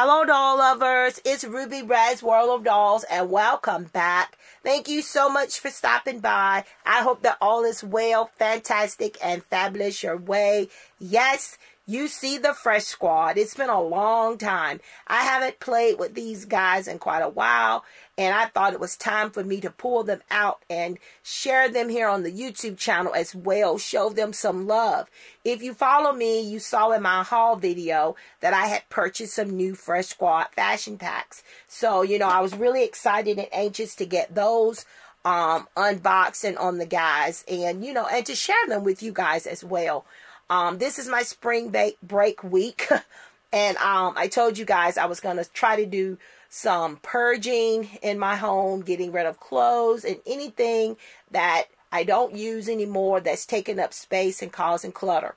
Hello, doll lovers. It's Ruby Red's World of Dolls, and welcome back. Thank you so much for stopping by. I hope that all is well, fantastic, and fabulous your way. Yes, you see the Fresh Squad. It's been a long time. I haven't played with these guys in quite a while, and I thought it was time for me to pull them out and share them here on the YouTube channel as well. Show them some love. If you follow me, you saw in my haul video that I had purchased some new Fresh Squad fashion packs. So, you know, I was really excited and anxious to get those um, unboxing on the guys and, you know, and to share them with you guys as well. Um, this is my spring break week. and um, I told you guys I was going to try to do some purging in my home, getting rid of clothes and anything that I don't use anymore that's taking up space and causing clutter.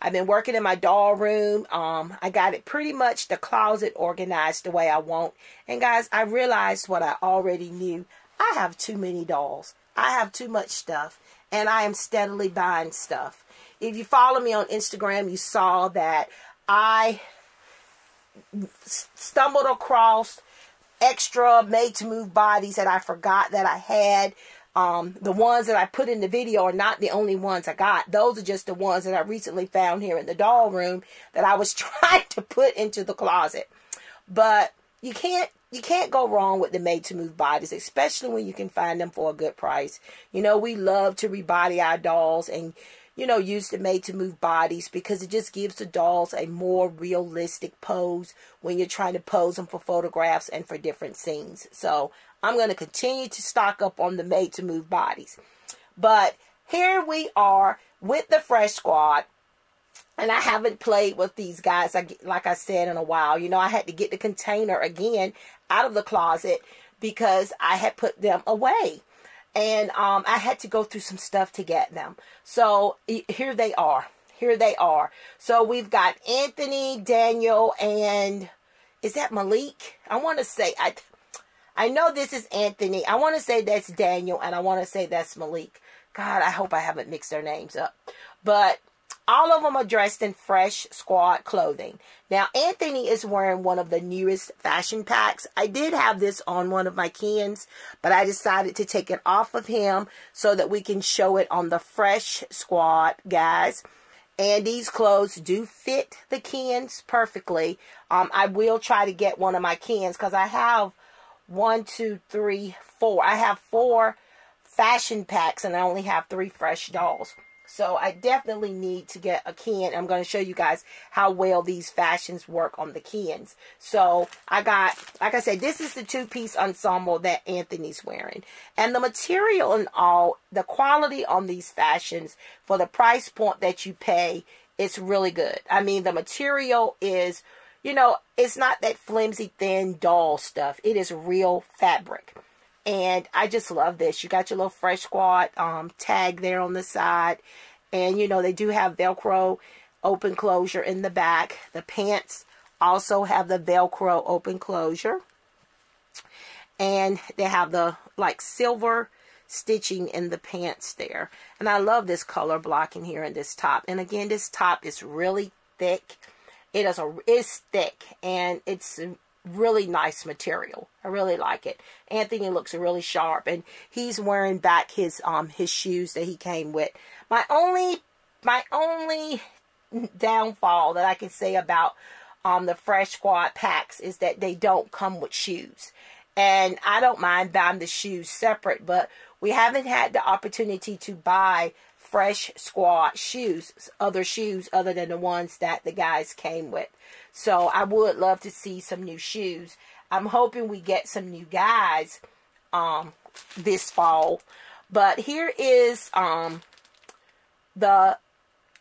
I've been working in my doll room. Um, I got it pretty much the closet organized the way I want. And guys, I realized what I already knew. I have too many dolls. I have too much stuff. And I am steadily buying stuff. If you follow me on Instagram, you saw that I stumbled across extra made to move bodies that I forgot that I had. Um, the ones that I put in the video are not the only ones I got. Those are just the ones that I recently found here in the doll room that I was trying to put into the closet. But you can't you can't go wrong with the made to move bodies, especially when you can find them for a good price. You know, we love to rebody our dolls and you know, used to made to move bodies because it just gives the dolls a more realistic pose when you're trying to pose them for photographs and for different scenes. So I'm going to continue to stock up on the made to move bodies. But here we are with the Fresh Squad. And I haven't played with these guys, like I said, in a while. You know, I had to get the container again out of the closet because I had put them away and um, I had to go through some stuff to get them. So here they are. Here they are. So we've got Anthony, Daniel, and is that Malik? I want to say I. I know this is Anthony. I want to say that's Daniel, and I want to say that's Malik. God, I hope I haven't mixed their names up. But all of them are dressed in fresh squad clothing. Now, Anthony is wearing one of the newest fashion packs. I did have this on one of my Kens, but I decided to take it off of him so that we can show it on the fresh squad, guys. And these clothes do fit the Kens perfectly. Um, I will try to get one of my Kens because I have one, two, three, four. I have four fashion packs and I only have three fresh dolls. So I definitely need to get a Ken. I'm going to show you guys how well these fashions work on the Kens. So I got, like I said, this is the two-piece ensemble that Anthony's wearing. And the material and all, the quality on these fashions for the price point that you pay, it's really good. I mean, the material is, you know, it's not that flimsy, thin, doll stuff. It is real fabric. And I just love this. You got your little Fresh Squad um, tag there on the side. And, you know, they do have Velcro open closure in the back. The pants also have the Velcro open closure. And they have the, like, silver stitching in the pants there. And I love this color blocking here in this top. And again, this top is really thick. It is a is thick and it's really nice material. I really like it. Anthony looks really sharp and he's wearing back his um his shoes that he came with. My only my only downfall that I can say about um the Fresh Squad packs is that they don't come with shoes. And I don't mind buying the shoes separate, but we haven't had the opportunity to buy fresh squad shoes, other shoes other than the ones that the guys came with. So I would love to see some new shoes. I'm hoping we get some new guys um, this fall. But here is um, the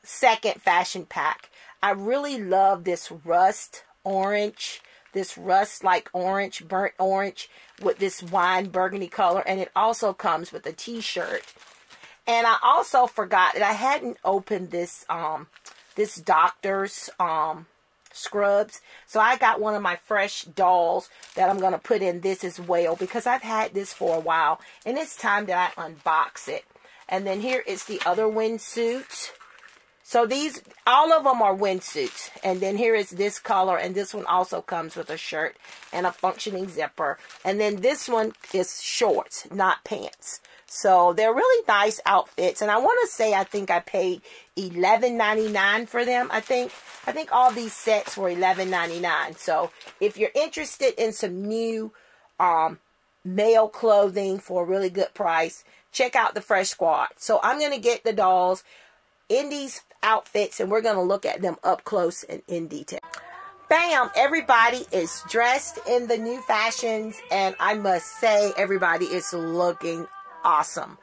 second fashion pack. I really love this rust orange, this rust like orange, burnt orange with this wine burgundy color. And it also comes with a t-shirt. And I also forgot that I hadn't opened this um this doctor's um scrubs. So I got one of my fresh dolls that I'm going to put in this as well because I've had this for a while and it's time that I unbox it. And then here is the other windsuit. So these, all of them are windsuits. And then here is this color. And this one also comes with a shirt and a functioning zipper. And then this one is shorts, not pants. So they're really nice outfits. And I want to say I think I paid $11.99 for them. I think I think all these sets were $11.99. So if you're interested in some new um, male clothing for a really good price, check out the Fresh Squad. So I'm going to get the dolls in these outfits and we're going to look at them up close and in detail. Bam! Everybody is dressed in the new fashions and I must say everybody is looking awesome.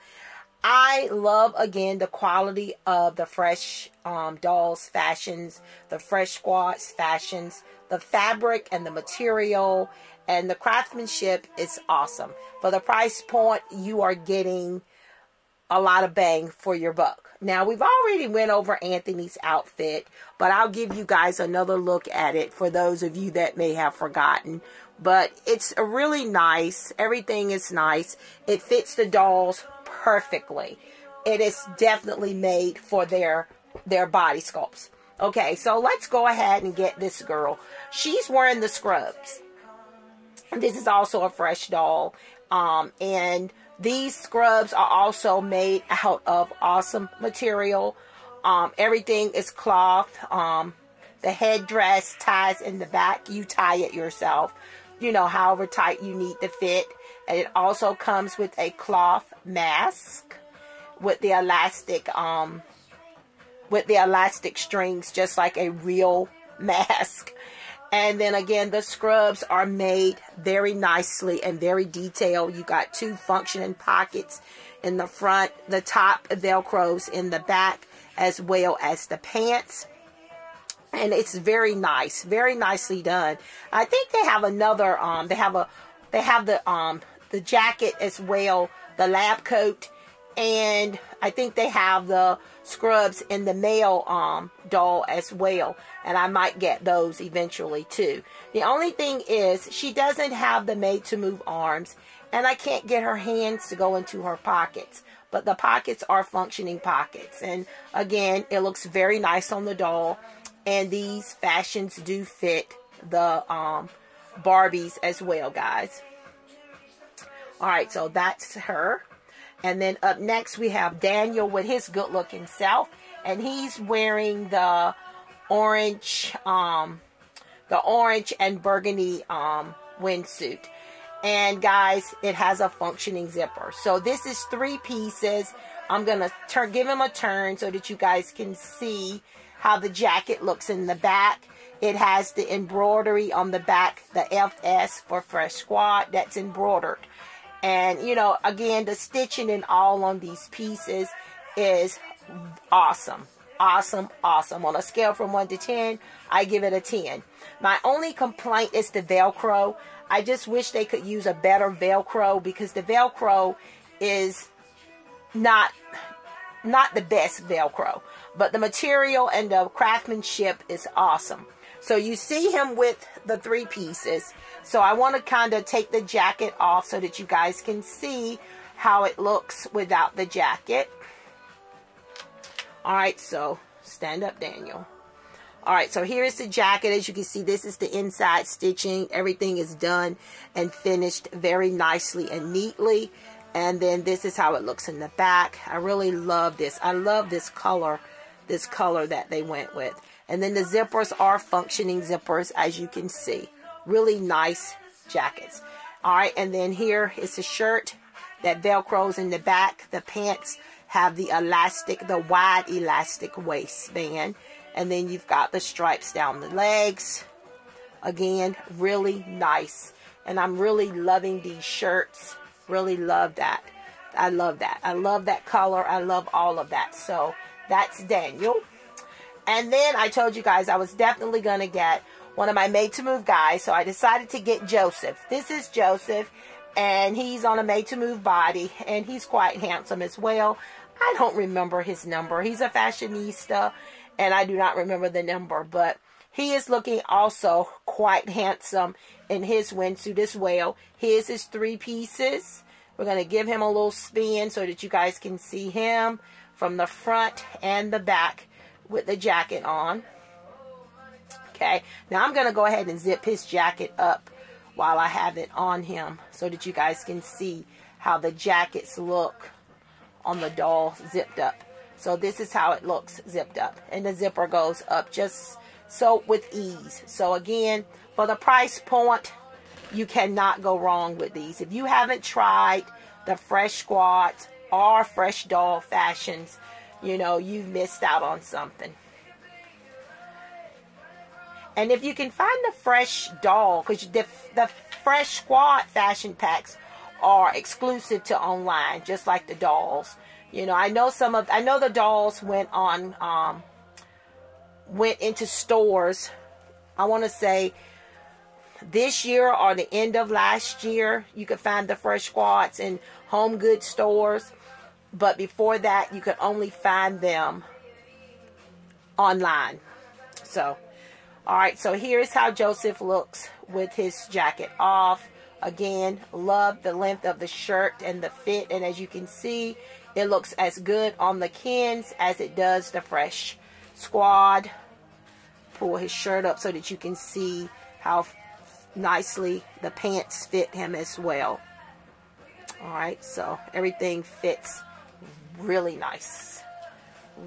I love again the quality of the fresh um, dolls fashions, the fresh squads fashions, the fabric and the material and the craftsmanship is awesome. For the price point, you are getting a lot of bang for your buck. Now, we've already went over Anthony's outfit, but I'll give you guys another look at it for those of you that may have forgotten. But it's really nice. Everything is nice. It fits the dolls perfectly. It is definitely made for their their body sculpts. Okay, so let's go ahead and get this girl. She's wearing the scrubs. This is also a fresh doll. Um, and these scrubs are also made out of awesome material. Um, everything is cloth. Um, the headdress ties in the back. You tie it yourself. You know, however tight you need to fit. And it also comes with a cloth mask with the elastic, um, with the elastic strings, just like a real mask. And then again, the scrubs are made very nicely and very detailed. You got two functioning pockets in the front, the top velcros in the back, as well as the pants. And it's very nice, very nicely done. I think they have another, um, they have a, they have the, um, the jacket as well, the lab coat, and I think they have the scrubs in the male um, doll as well. And I might get those eventually too. The only thing is she doesn't have the made to move arms and I can't get her hands to go into her pockets. But the pockets are functioning pockets. And again, it looks very nice on the doll. And these fashions do fit the um, Barbies as well, guys. Alright, so that's her. And then up next we have Daniel with his good looking self. And he's wearing the orange, um, the orange and burgundy um, windsuit. And guys, it has a functioning zipper. So this is three pieces. I'm going to give him a turn so that you guys can see how the jacket looks in the back. It has the embroidery on the back, the FS for Fresh Squad that's embroidered. And, you know, again, the stitching and all on these pieces is awesome. Awesome, awesome. On a scale from 1 to 10, I give it a 10. My only complaint is the Velcro. I just wish they could use a better Velcro because the Velcro is not not the best Velcro. But the material and the craftsmanship is awesome. So you see him with the three pieces. So I want to kind of take the jacket off so that you guys can see how it looks without the jacket. Alright, so stand up, Daniel. Alright, so here's the jacket. As you can see, this is the inside stitching. Everything is done and finished very nicely and neatly. And then this is how it looks in the back. I really love this. I love this color, this color that they went with. And then the zippers are functioning zippers, as you can see. Really nice jackets. All right, and then here is a shirt that velcros in the back. The pants have the elastic, the wide elastic waistband. And then you've got the stripes down the legs. Again, really nice. And I'm really loving these shirts. Really love that. I love that. I love that color. I love all of that. So that's Daniel. And then I told you guys I was definitely going to get one of my made to move guys. So I decided to get Joseph. This is Joseph. And he's on a made to move body. And he's quite handsome as well. I don't remember his number. He's a fashionista. And I do not remember the number. But he is looking also quite handsome in his windsuit as well. His is three pieces. We're going to give him a little spin so that you guys can see him from the front and the back with the jacket on. Okay, now I'm going to go ahead and zip his jacket up while I have it on him so that you guys can see how the jackets look on the doll zipped up. So this is how it looks zipped up. And the zipper goes up just so with ease. So again, for the price point, you cannot go wrong with these. If you haven't tried the Fresh Squad or Fresh Doll Fashions, you know, you've missed out on something. And if you can find the fresh doll, because the, the fresh squad fashion packs are exclusive to online, just like the dolls. You know, I know some of, I know the dolls went on, um, went into stores. I want to say this year or the end of last year, you could find the fresh squads in home goods stores. But before that, you could only find them online. So, all right, so here's how Joseph looks with his jacket off. Again, love the length of the shirt and the fit. And as you can see, it looks as good on the Kens as it does the Fresh Squad. Pull his shirt up so that you can see how nicely the pants fit him as well. Alright, so everything fits really nice.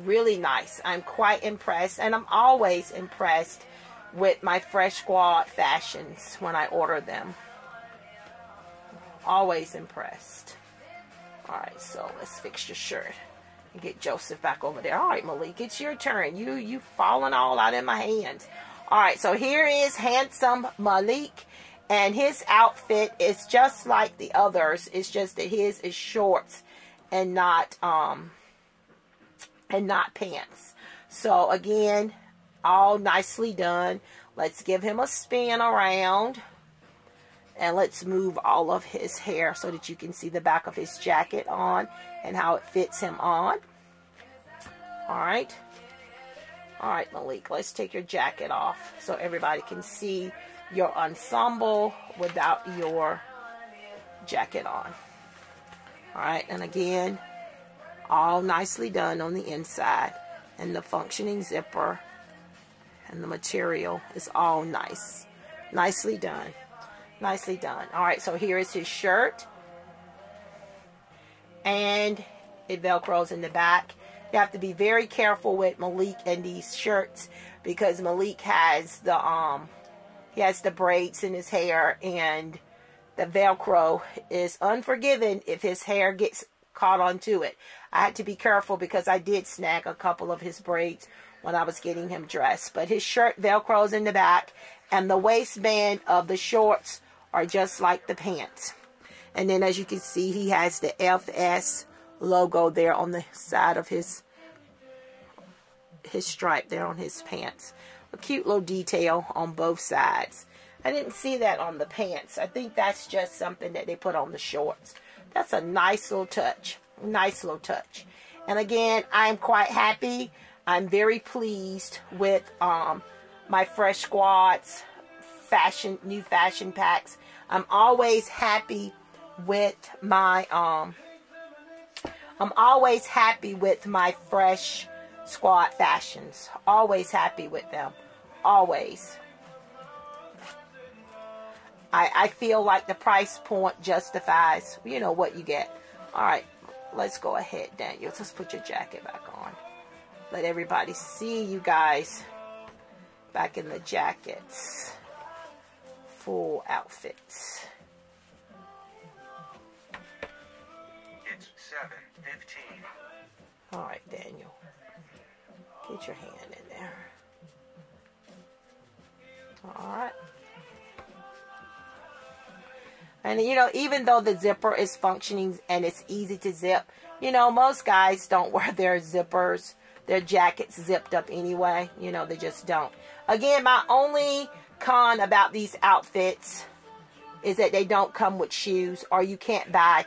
Really nice. I'm quite impressed. And I'm always impressed with my Fresh Squad fashions when I order them. Always impressed. Alright, so let's fix your shirt. And get Joseph back over there. Alright, Malik, it's your turn. You you falling all out in my hands. Alright, so here is handsome Malik. And his outfit is just like the others. It's just that his is shorts and not um and not pants. So again, all nicely done. Let's give him a spin around. And let's move all of his hair so that you can see the back of his jacket on and how it fits him on. Alright. Alright, Malik, let's take your jacket off so everybody can see your ensemble without your jacket on. Alright, and again, all nicely done on the inside. And the functioning zipper and the material is all nice. Nicely done. Nicely done. All right, so here is his shirt. And it velcros in the back. You have to be very careful with Malik and these shirts because Malik has the um he has the braids in his hair and the velcro is unforgiving if his hair gets caught onto it. I had to be careful because I did snag a couple of his braids when I was getting him dressed. But his shirt velcros in the back and the waistband of the shorts are just like the pants. And then as you can see, he has the FS logo there on the side of his his stripe there on his pants. A cute little detail on both sides. I didn't see that on the pants. I think that's just something that they put on the shorts. That's a nice little touch. Nice little touch. And again, I'm quite happy. I'm very pleased with um, my Fresh Squads fashion, new fashion packs. I'm always happy with my, um, I'm always happy with my fresh squad fashions. Always happy with them. Always. I, I feel like the price point justifies, you know, what you get. All right, let's go ahead, Daniel. Let's put your jacket back on. Let everybody see you guys back in the jackets full outfits. It's 7.15. All right, Daniel. Get your hand in there. All right. And you know, even though the zipper is functioning and it's easy to zip, you know, most guys don't wear their zippers, their jackets zipped up anyway. You know, they just don't. Again, my only con about these outfits is that they don't come with shoes or you can't buy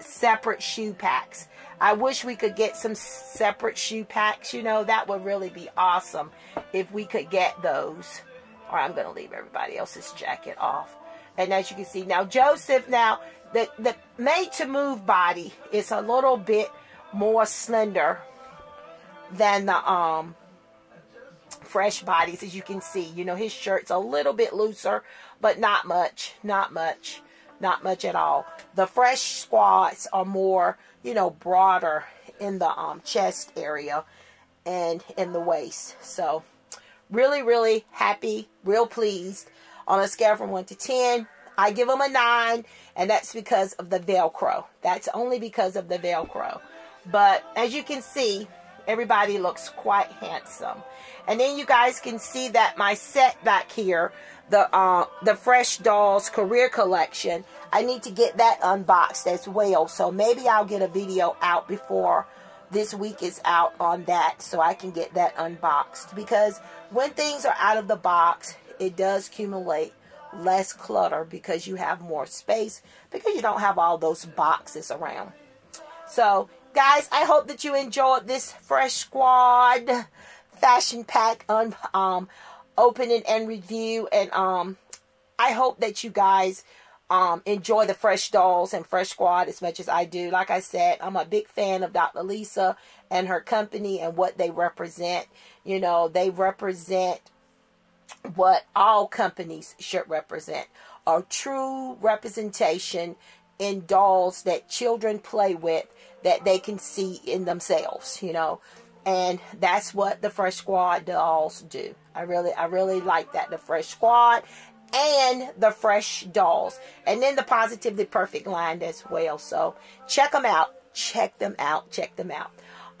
separate shoe packs. I wish we could get some separate shoe packs. You know, that would really be awesome if we could get those. Or I'm going to leave everybody else's jacket off. And as you can see, now Joseph, now the, the made to move body is a little bit more slender than the um fresh bodies as you can see. You know his shirt's a little bit looser but not much not much not much at all. The fresh squads are more you know broader in the um chest area and in the waist. So really really happy real pleased on a scale from 1 to 10 I give them a 9 and that's because of the velcro that's only because of the velcro but as you can see everybody looks quite handsome. And then you guys can see that my set back here, the uh, the Fresh Dolls Career Collection, I need to get that unboxed as well. So maybe I'll get a video out before this week is out on that so I can get that unboxed. Because when things are out of the box, it does accumulate less clutter because you have more space because you don't have all those boxes around. So guys, I hope that you enjoyed this Fresh Squad fashion pack on um, opening and review. And um, I hope that you guys um, enjoy the Fresh Dolls and Fresh Squad as much as I do. Like I said, I'm a big fan of Dr. Lisa and her company and what they represent. You know, they represent what all companies should represent a true representation in dolls that children play with that they can see in themselves, you know. And that's what the Fresh Squad dolls do. I really, I really like that. The Fresh Squad and the Fresh Dolls. And then the Positively Perfect line as well. So check them out. Check them out. Check them out.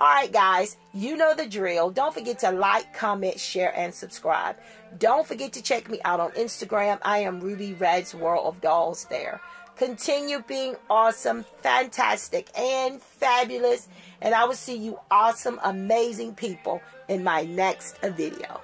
All right, guys, you know the drill. Don't forget to like, comment, share, and subscribe. Don't forget to check me out on Instagram. I am Ruby Red's World of Dolls there. Continue being awesome, fantastic, and fabulous. And I will see you awesome, amazing people in my next video.